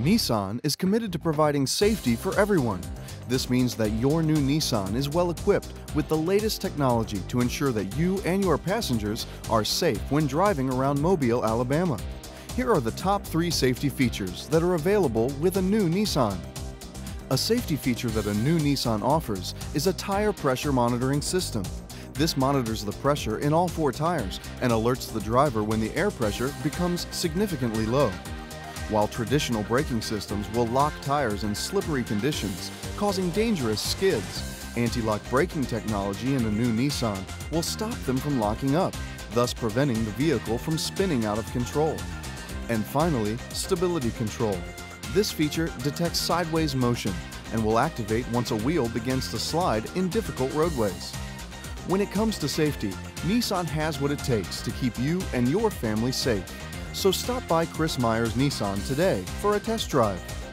Nissan is committed to providing safety for everyone. This means that your new Nissan is well equipped with the latest technology to ensure that you and your passengers are safe when driving around Mobile, Alabama. Here are the top three safety features that are available with a new Nissan. A safety feature that a new Nissan offers is a tire pressure monitoring system. This monitors the pressure in all four tires and alerts the driver when the air pressure becomes significantly low. While traditional braking systems will lock tires in slippery conditions, causing dangerous skids, anti-lock braking technology in a new Nissan will stop them from locking up, thus preventing the vehicle from spinning out of control. And finally, stability control. This feature detects sideways motion and will activate once a wheel begins to slide in difficult roadways. When it comes to safety, Nissan has what it takes to keep you and your family safe. So stop by Chris Myers Nissan today for a test drive.